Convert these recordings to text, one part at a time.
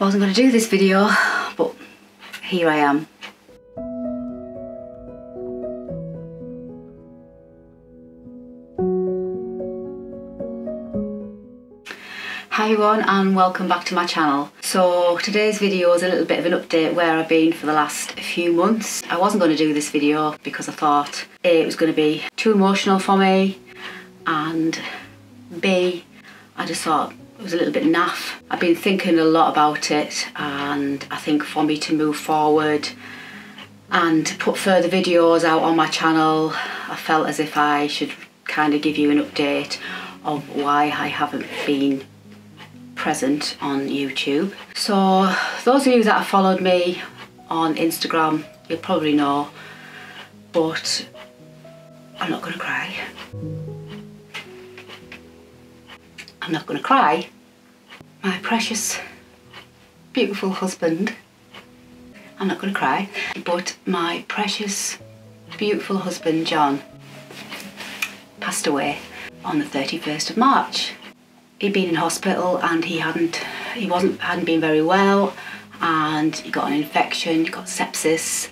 I wasn't going to do this video, but here I am. Hi everyone and welcome back to my channel. So today's video is a little bit of an update where I've been for the last few months. I wasn't going to do this video because I thought A, it was going to be too emotional for me and B, I just thought it was a little bit naff. I've been thinking a lot about it and I think for me to move forward and put further videos out on my channel, I felt as if I should kind of give you an update of why I haven't been present on YouTube. So those of you that have followed me on Instagram, you'll probably know, but I'm not to cry. I'm not going to cry. My precious, beautiful husband, I'm not going to cry, but my precious, beautiful husband, John, passed away on the 31st of March. He'd been in hospital and he hadn't, he wasn't, hadn't been very well and he got an infection, he got sepsis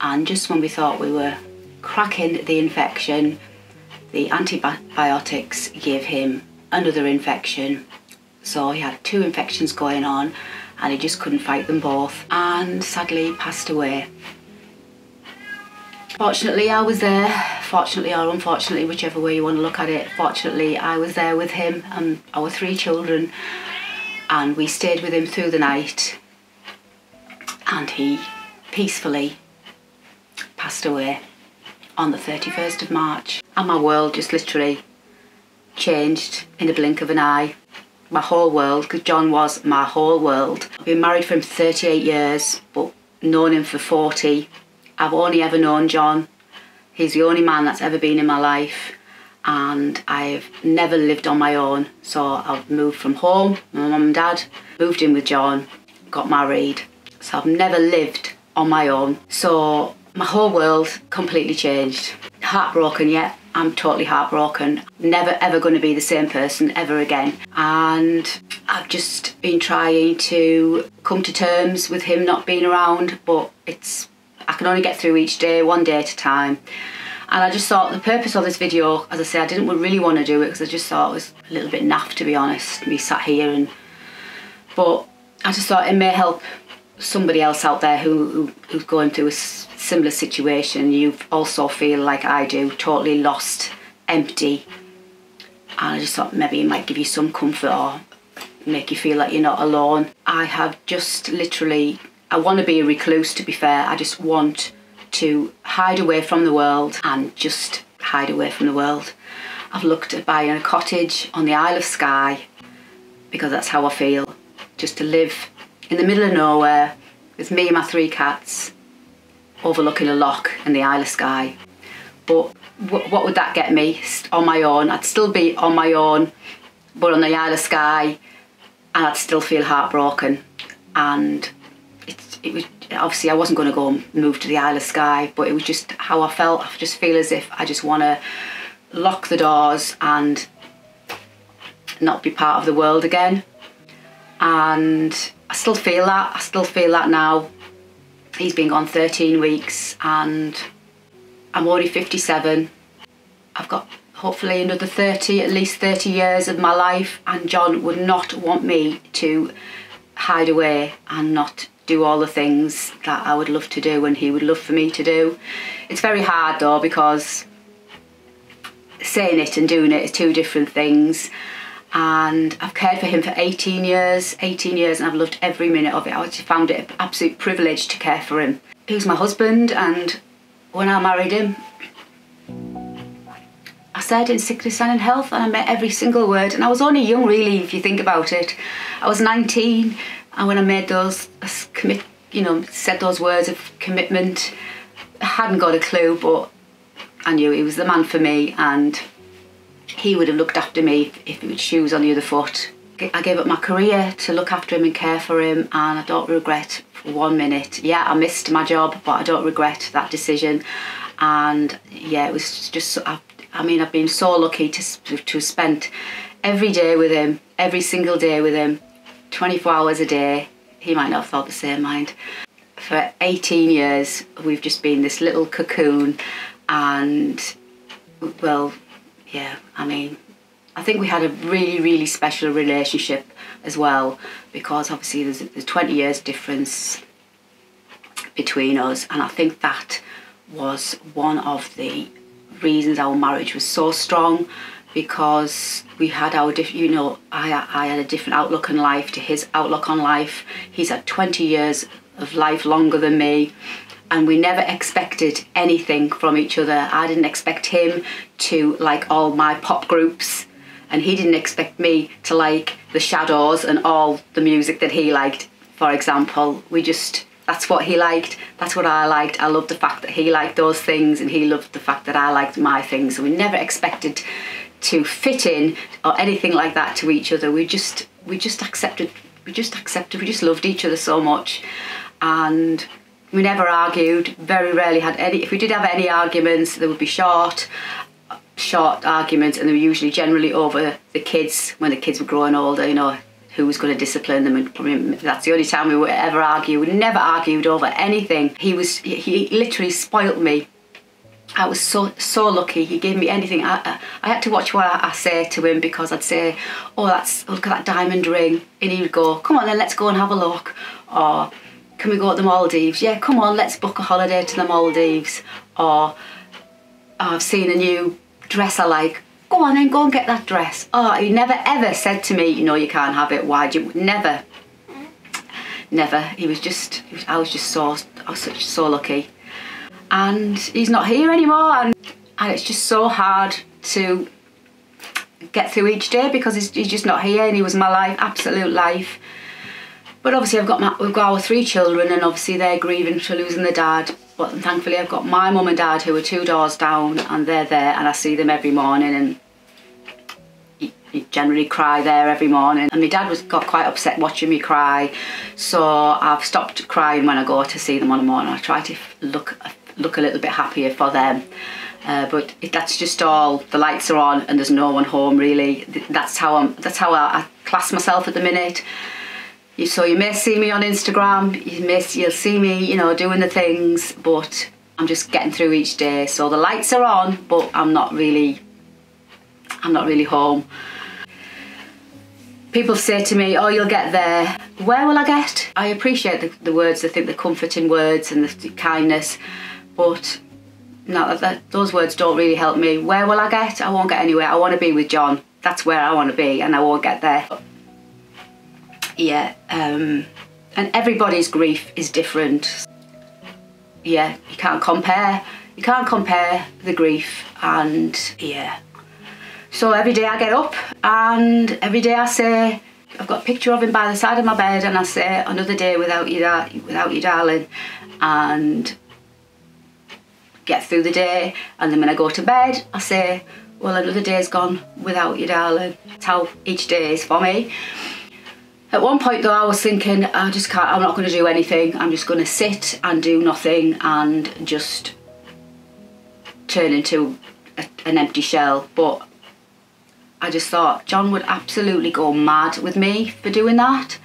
and just when we thought we were cracking the infection, the antibiotics gave him another infection. So he had two infections going on and he just couldn't fight them both and sadly passed away. Fortunately I was there, fortunately or unfortunately, whichever way you want to look at it, fortunately I was there with him and our three children and we stayed with him through the night and he peacefully passed away on the 31st of March and my world just literally changed in the blink of an eye. My whole world, because John was my whole world. I've been married for him 38 years, but known him for 40. I've only ever known John. He's the only man that's ever been in my life and I've never lived on my own. So I've moved from home, my mum and dad, moved in with John, got married. So I've never lived on my own. So my whole world completely changed. Heartbroken yet, I'm totally heartbroken. Never ever going to be the same person ever again. And I've just been trying to come to terms with him not being around, but it's I can only get through each day, one day at a time. And I just thought the purpose of this video, as I say, I didn't really want to do it because I just thought it was a little bit naff to be honest, me sat here and, but I just thought it may help somebody else out there who, who who's going through a similar situation. You also feel like I do, totally lost, empty. And I just thought maybe it might give you some comfort or make you feel like you're not alone. I have just literally I want to be a recluse to be fair. I just want to hide away from the world and just hide away from the world. I've looked at buying a cottage on the Isle of Skye because that's how I feel. Just to live in the middle of nowhere with me and my three cats overlooking a loch in the Isle of Skye. But what would that get me on my own? I'd still be on my own but on the Isle of Skye and I'd still feel heartbroken and it, it was obviously I wasn't going to go and move to the Isle of Skye, but it was just how I felt. I just feel as if I just want to lock the doors and not be part of the world again. And I still feel that. I still feel that now. He's been gone 13 weeks and I'm already 57. I've got hopefully another 30, at least 30 years of my life and John would not want me to hide away and not do all the things that I would love to do and he would love for me to do. It's very hard though because saying it and doing it is two different things and I've cared for him for 18 years, 18 years and I've loved every minute of it. I found it an absolute privilege to care for him. He was my husband and when I married him I said in sickness and in health and I meant every single word and I was only young really if you think about it. I was 19 and when I made those commit, you know, said those words of commitment, I hadn't got a clue, but I knew he was the man for me, and he would have looked after me if he had shoes on the other foot. I gave up my career to look after him and care for him, and I don't regret for one minute. Yeah, I missed my job, but I don't regret that decision. And yeah, it was just, I, I mean, I've been so lucky to, to have spent every day with him, every single day with him, 24 hours a day. he might not have thought the same mind. For 18 years, we've just been this little cocoon, and well, yeah, I mean, I think we had a really, really special relationship as well because obviously there's, there's 20 years difference between us, and I think that was one of the reasons our marriage was so strong because we had our different, you know, I, I had a different outlook on life to his outlook on life. He's had 20 years of life longer than me and we never expected anything from each other. I didn't expect him to like all my pop groups and he didn't expect me to like the Shadows and all the music that he liked, for example. We just that's what he liked that's what i liked i loved the fact that he liked those things and he loved the fact that i liked my things so we never expected to fit in or anything like that to each other we just we just accepted we just accepted we just loved each other so much and we never argued very rarely had any if we did have any arguments they would be short short arguments and they were usually generally over the kids when the kids were growing older you know who was going to discipline them and probably that's the only time we would ever argue we never argued over anything he was he literally spoilt me I was so so lucky. He gave me anything. I, I had to watch what I, I, say to him because I'd say, "Oh, that's look at that diamond ring," and he would go, "Come on, then let's go and have a look." Or, "Can we go to the Maldives?" Yeah, come on, let's book a holiday to the Maldives. Or, oh, "I've seen a new dress I like go on then, go and get that dress. Oh, he never ever said to me, you know, you can't have it. Why do you? Never. Never. He was just, he was, I was just so, I was such, so lucky. And he's not here anymore and, and it's just so hard to get through each day because he's, he's just not here and he was my life, absolute life. But obviously I've got my, we've got our three children and obviously they're grieving for losing their dad. But thankfully I've got my mum and dad who are two doors down and they're there and I see them every morning and you generally cry there every morning. And my dad was got quite upset watching me cry. So I've stopped crying when I go to see them on the morning. I try to look look a little bit happier for them. Uh, but it, that's just all the lights are on and there's no one home really. That's how I'm that's how I, I class myself at the minute you, so you may see me on Instagram you may you'll see me you know doing the things but I'm just getting through each day so the lights are on but I'm not really I'm not really home people say to me, oh, you'll get there. Where will I get? I appreciate the, the words, I think the comforting words and the kindness, but no, that, those words don't really help me. Where will I get? I won't get anywhere. I want to be with John. That's where I want to be and I won't get there. Yeah, um, and everybody's grief is different. Yeah, you can't compare. You can't compare the grief and yeah, so every day I get up and every day I say, I've got a picture of him by the side of my bed and I say, another day without you, without you darling. And get through the day. And then when I go to bed, I say, well, another day's gone without you, darling. That's how each day is for me. At one point though, I was thinking, I just can't, I'm not going to do anything. I'm just going to sit and do nothing and just turn into a, an empty shell. But I just thought John would absolutely go mad with me for doing that.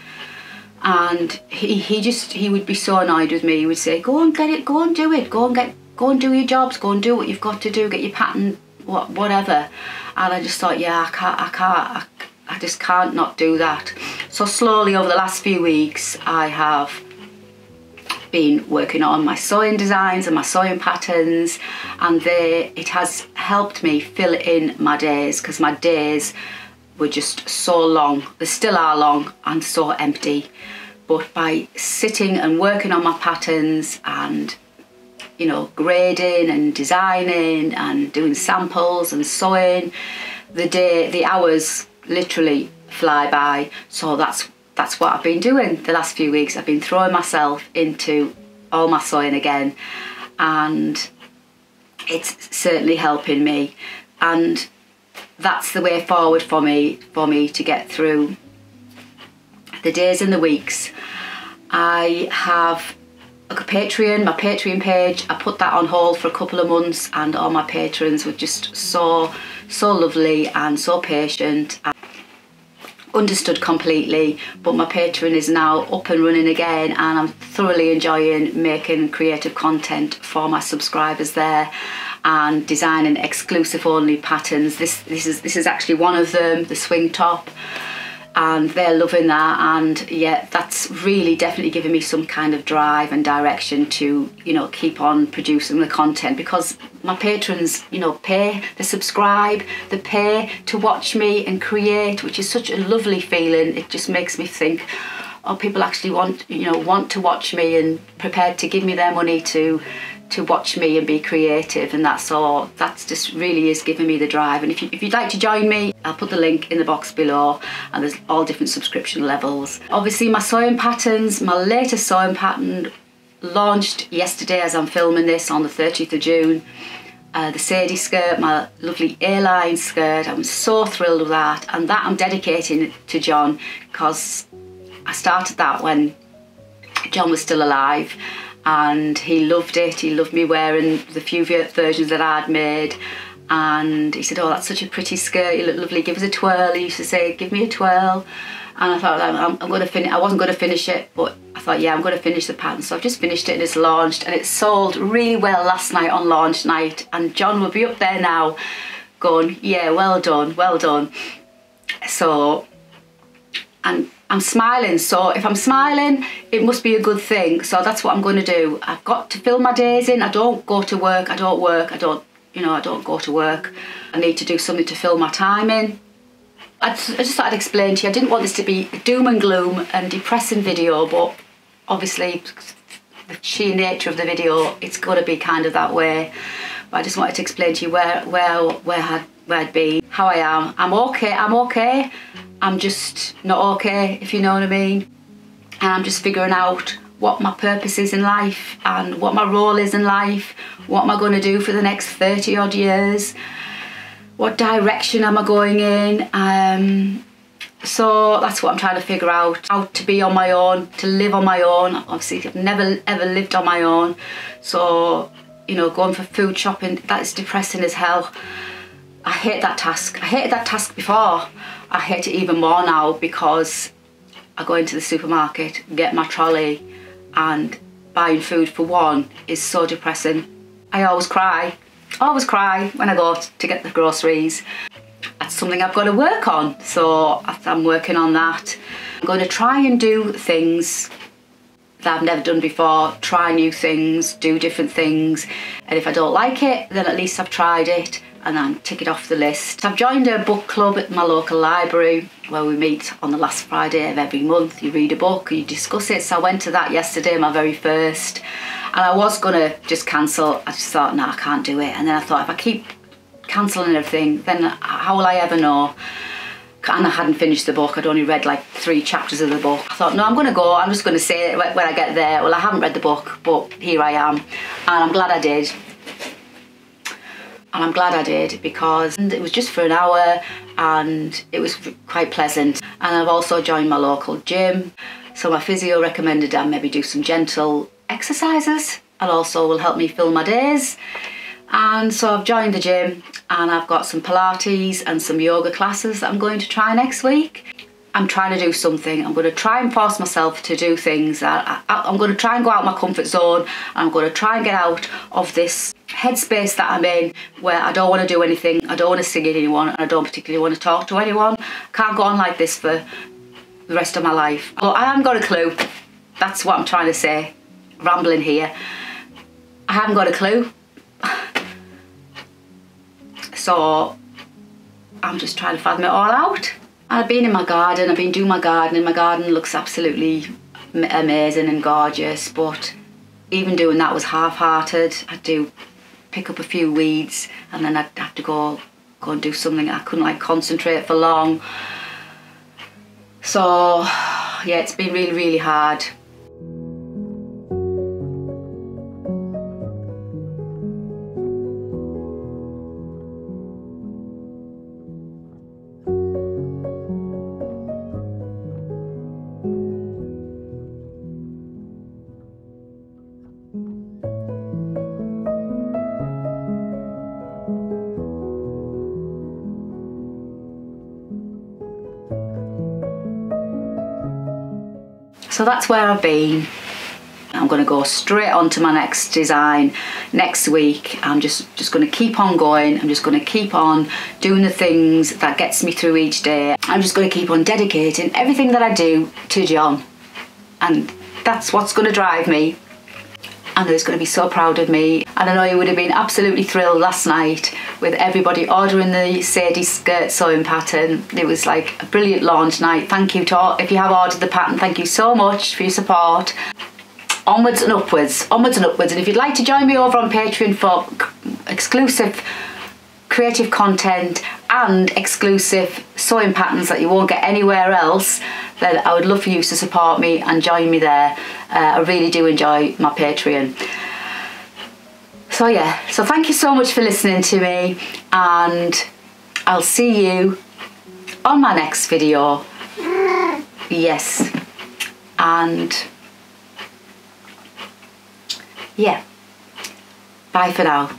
And he, he just, he would be so annoyed with me. He would say, go and get it, go and do it, go and get, go and do your jobs, go and do what you've got to do, get your pattern, what, whatever. And I just thought, yeah, I can't, I can't, I, I just can't not do that. So slowly over the last few weeks, I have been working on my sewing designs and my sewing patterns and they it has helped me fill in my days because my days were just so long they still are long and so empty but by sitting and working on my patterns and you know grading and designing and doing samples and sewing the day the hours literally fly by so that's that's what I've been doing the last few weeks. I've been throwing myself into all my sewing again and it's certainly helping me and that's the way forward for me for me to get through the days and the weeks. I have a Patreon, my Patreon page, I put that on hold for a couple of months and all my patrons were just so, so lovely and so patient understood completely but my patreon is now up and running again and i'm thoroughly enjoying making creative content for my subscribers there and designing exclusive only patterns. This this is this is actually one of them the swing top and they're loving that and yeah that's really definitely giving me some kind of drive and direction to you know keep on producing the content because my patrons you know pay they subscribe they pay to watch me and create which is such a lovely feeling. It just makes me think oh people actually want you know want to watch me and prepared to give me their money to to watch me and be creative and that's all. That's just really is giving me the drive. And if, you, if you'd like to join me I'll put the link in the box below and there's all different subscription levels. Obviously my sewing patterns my latest sewing pattern launched yesterday as I'm filming this on the 30th of June. Uh, the Sadie skirt, my lovely A-line skirt. I'm so thrilled with that. And that I'm dedicating to John because I started that when John was still alive and he loved it. He loved me wearing the few versions that I'd made. And he said, Oh, that's such a pretty skirt. You look lovely. Give us a twirl. He used to say, Give me a twirl. And I thought, I'm, I'm going to finish. I wasn't going to finish it, but I thought, yeah, I'm going to finish the pattern. So I've just finished it and it's launched. And it sold really well last night on launch night. And John will be up there now going, Yeah, well done, well done. So, and I'm smiling. So if I'm smiling, it must be a good thing. So that's what I'm going to do. I've got to fill my days in. I don't go to work. I don't work. I don't, you know, I don't go to work. I need to do something to fill my time in. I just thought I'd explain to you. I didn't want this to be doom and gloom and depressing video, but obviously the sheer nature of the video, it's got to be kind of that way. But I just wanted to explain to you where where where I'd, where I'd be, how I am. I'm okay. I'm okay. I'm just not okay, if you know what I mean. And I'm just figuring out what my purpose is in life and what my role is in life. What am I going to do for the next 30 odd years? What direction am I going in? Um, so that's what I'm trying to figure out. How to be on my own, to live on my own. Obviously, I've never ever lived on my own. So, you know, going for food shopping, that's depressing as hell. I hate that task. I hated that task before. I hate it even more now because I go into the supermarket, get my trolley and buying food for one is so depressing. I always cry, always cry when I go to get the groceries. That's something I've got to work on, so I'm working on that. I'm going to try and do things that I've never done before, try new things, do different things, and if I don't like it, then at least I've tried it and then tick it off the list. I've joined a book club at my local library where we meet on the last Friday of every month. You read a book, you discuss it. So I went to that yesterday, my very first, and I was gonna just cancel. I just thought, no, I can't do it. And then I thought, if I keep cancelling everything, then how will I ever know? And I hadn't finished the book. I'd only read like three chapters of the book. I thought, no, I'm going to go. I'm just going to say it when I get there. Well, I haven't read the book, but here I am. And I'm glad I did and I'm glad I did because it was just for an hour and it was quite pleasant and I've also joined my local gym so my physio recommended I maybe do some gentle exercises and also will help me fill my days and so I've joined the gym and I've got some Pilates and some yoga classes that I'm going to try next week. I'm trying to do something. I'm going to try and force myself to do things. That I, am going to try and go out my comfort zone. I'm going to try and get out of this headspace that I'm in where I don't want to do anything, I don't want to sing anyone, and I don't particularly want to talk to anyone. can't go on like this for the rest of my life. But I haven't got a clue. That's what I'm trying to say. Rambling here. I haven't got a clue. So I'm just trying to fathom it all out. I've been in my garden, I've been doing my garden, and my garden looks absolutely amazing and gorgeous, but even doing that was half-hearted. I do pick up a few weeds and then I'd have to go go and do something. I couldn't like concentrate for long. So yeah, it's been really, really hard. So that's where I've been. I'm going to go straight on to my next design next week. I'm just, just going to keep on going. I'm just going to keep on doing the things that gets me through each day. I'm just going to keep on dedicating everything that I do to John. And that's what's going to drive me. I know he's going to be so proud of me. And I know he would have been absolutely thrilled last night with everybody ordering the Sadie skirt sewing pattern. It was like a brilliant launch night. Thank you to all, if you have ordered the pattern, thank you so much for your support onwards and upwards, onwards and upwards. And if you'd like to join me over on Patreon for exclusive creative content and exclusive sewing patterns that you won't get anywhere else, then I would love for you to support me and join me there. Uh, I really do enjoy my Patreon. So yeah, so thank you so much for listening to me and I'll see you on my next video. Yes. And yeah. Bye for now.